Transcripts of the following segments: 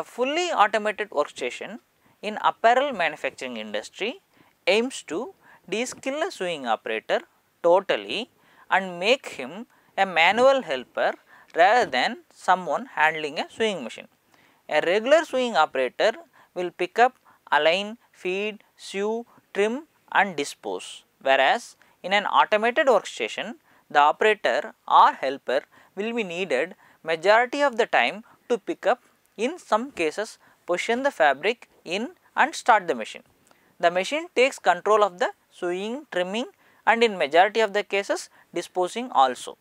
A fully automated workstation in apparel manufacturing industry aims to de-skill a sewing operator totally and make him a manual helper rather than someone handling a sewing machine. A regular sewing operator will pick up, align, feed, sew, trim and dispose whereas in an automated workstation the operator or helper will be needed majority of the time to pick up in some cases position the fabric in and start the machine. The machine takes control of the sewing, trimming and in majority of the cases disposing also.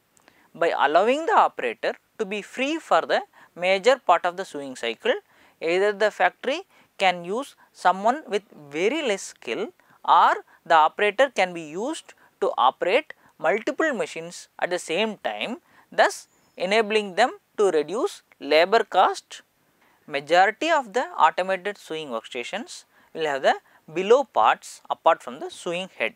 By allowing the operator to be free for the major part of the sewing cycle, either the factory can use someone with very less skill or the operator can be used to operate multiple machines at the same time thus enabling them to reduce labor cost. Majority of the automated sewing workstations will have the below parts apart from the sewing head.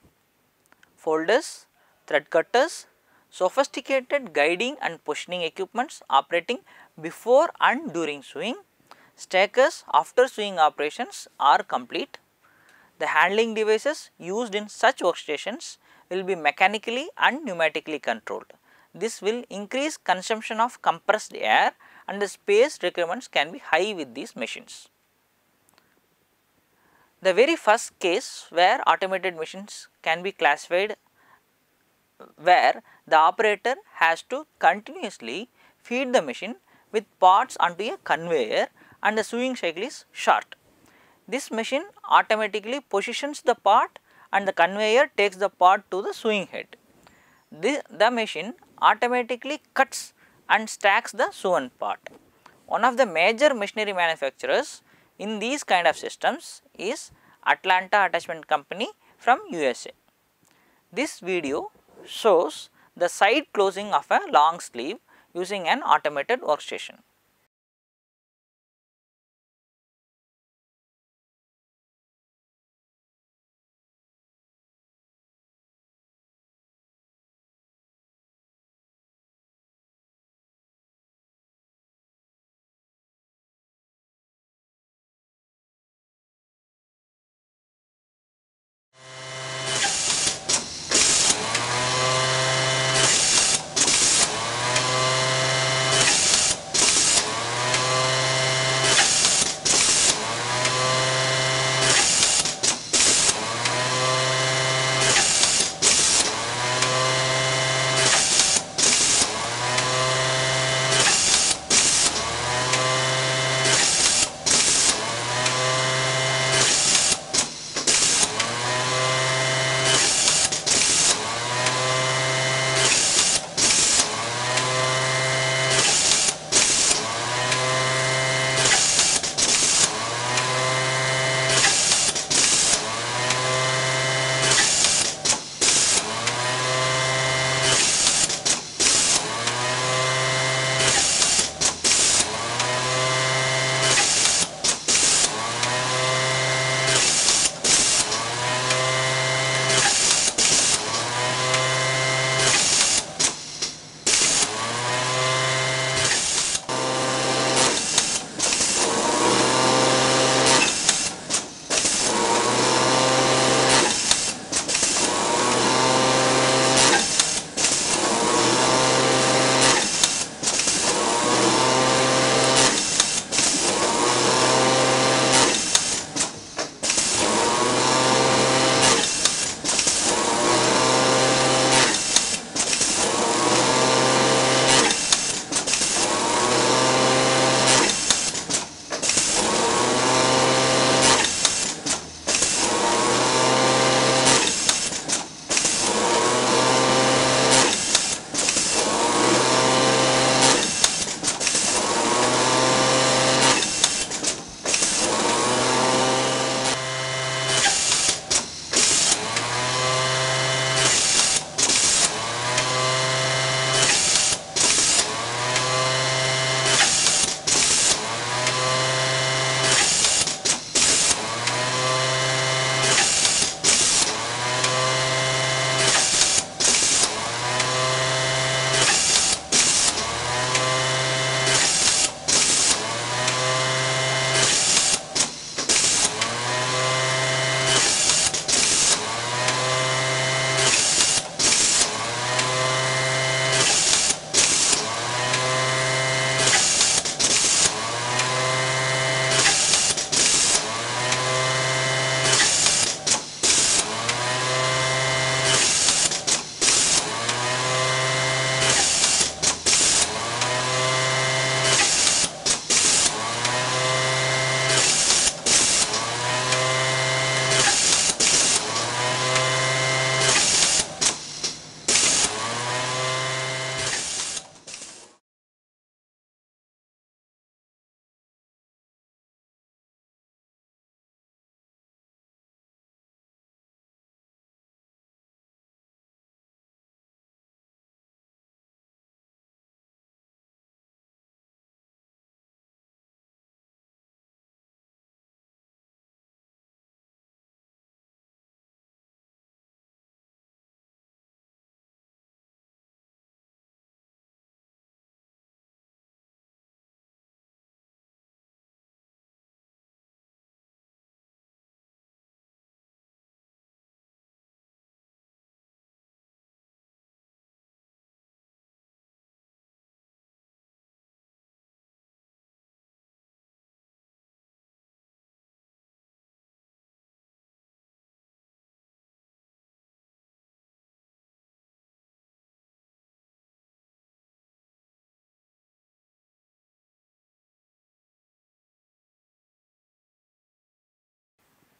Folders, thread cutters, sophisticated guiding and positioning equipments operating before and during sewing, stackers after sewing operations are complete. The handling devices used in such workstations will be mechanically and pneumatically controlled. This will increase consumption of compressed air and the space requirements can be high with these machines. The very first case where automated machines can be classified where the operator has to continuously feed the machine with parts onto a conveyor and the sewing cycle is short. This machine automatically positions the part and the conveyor takes the part to the sewing head. The, the machine automatically cuts and stacks the sewn part. One of the major machinery manufacturers in these kind of systems is Atlanta Attachment Company from USA. This video shows the side closing of a long sleeve using an automated workstation.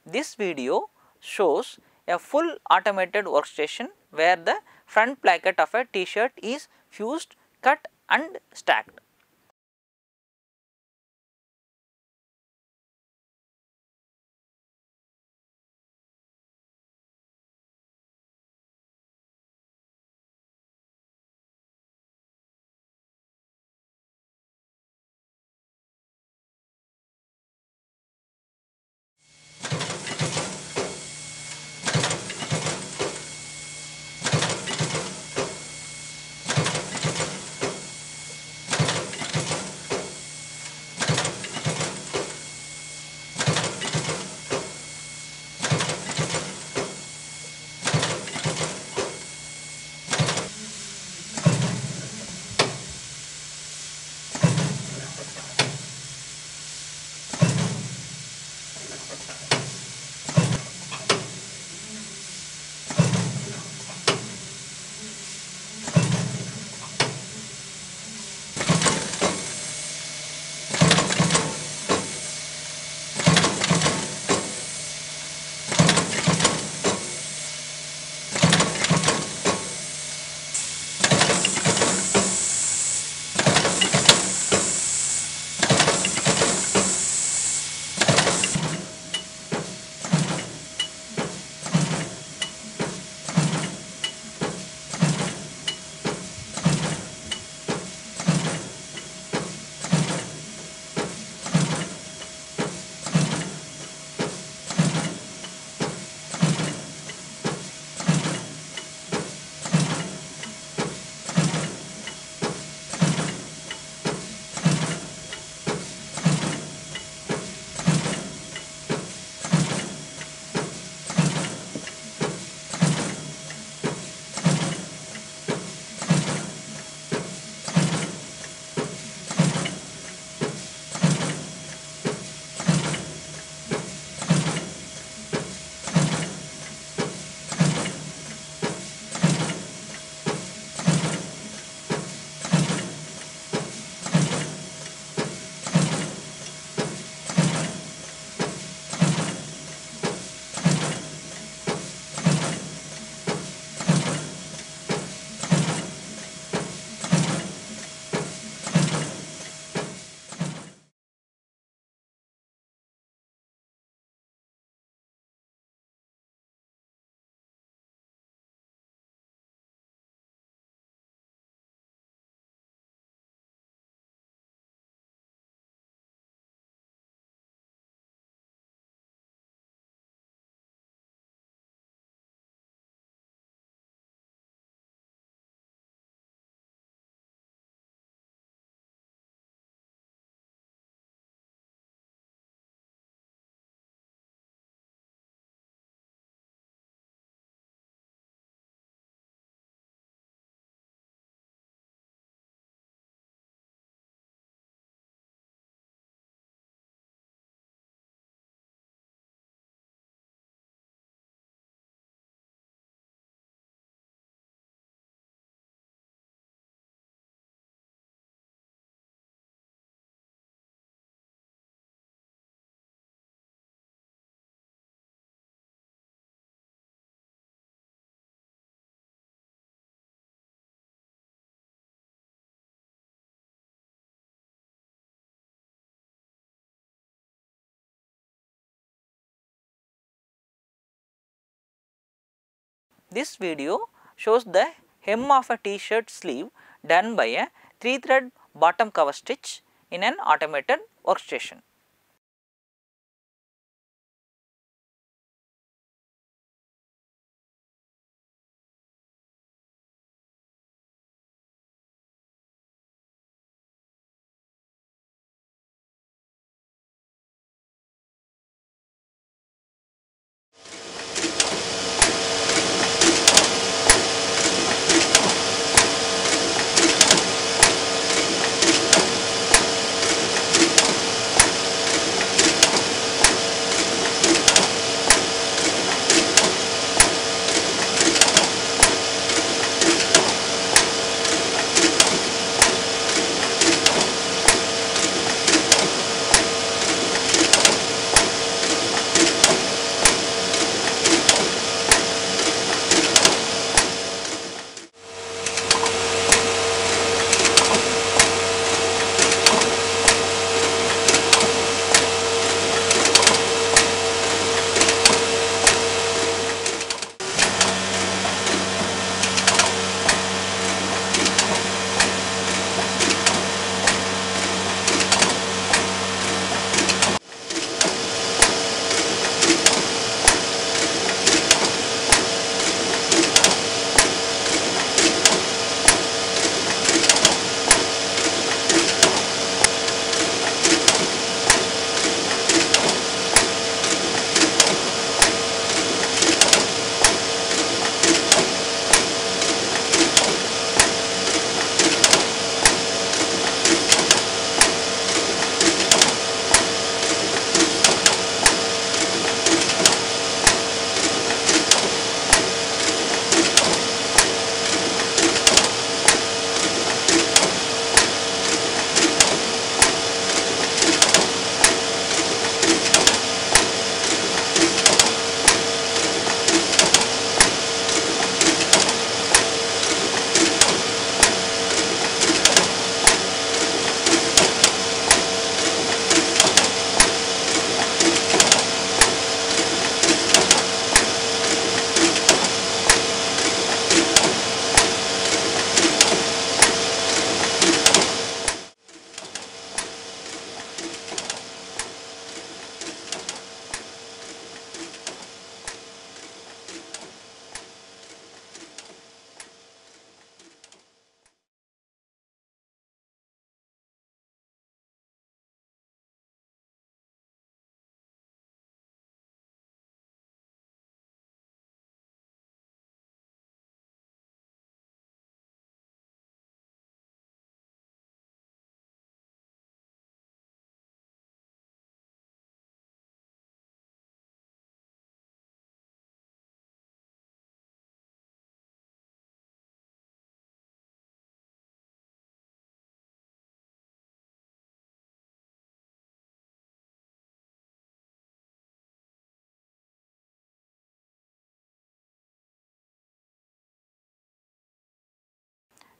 This video shows a full automated workstation where the front placket of a t-shirt is fused, cut and stacked. This video shows the hem of a t-shirt sleeve done by a 3 thread bottom cover stitch in an automated workstation.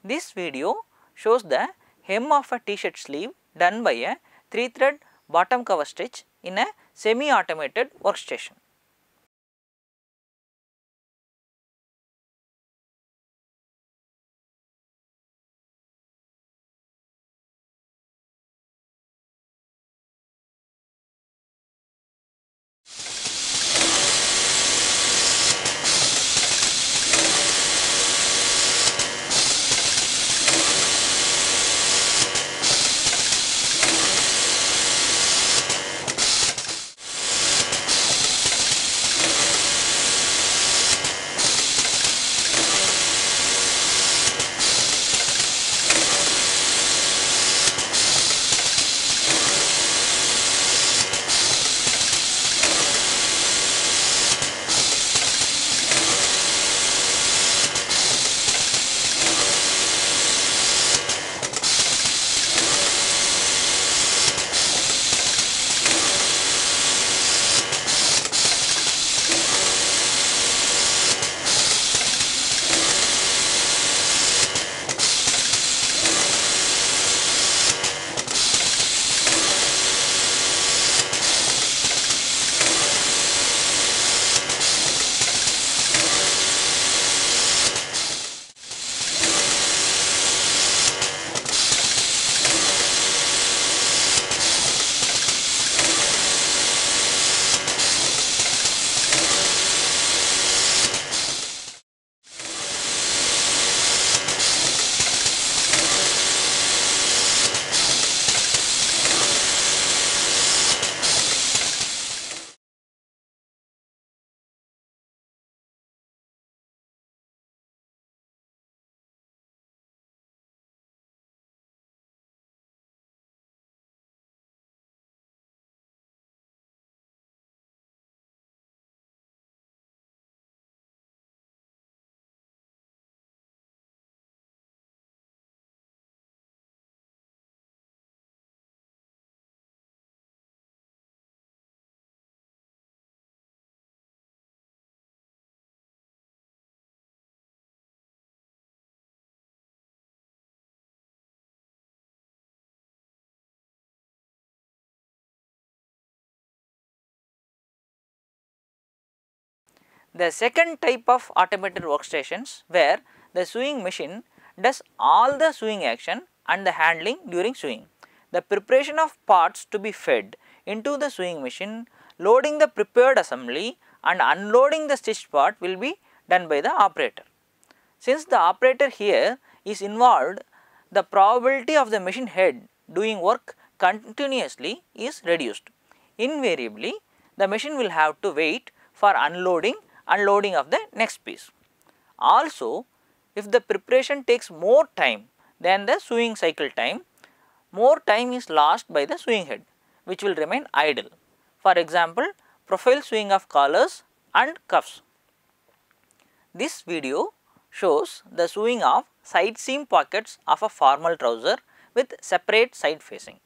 This video shows the hem of a t-shirt sleeve done by a 3 thread bottom cover stitch in a semi automated workstation. The second type of automated workstations where the sewing machine does all the sewing action and the handling during sewing. The preparation of parts to be fed into the sewing machine, loading the prepared assembly and unloading the stitched part will be done by the operator. Since the operator here is involved, the probability of the machine head doing work continuously is reduced. Invariably, the machine will have to wait for unloading and loading of the next piece. Also, if the preparation takes more time than the sewing cycle time, more time is lost by the sewing head which will remain idle. For example, profile sewing of collars and cuffs. This video shows the sewing of side seam pockets of a formal trouser with separate side facing.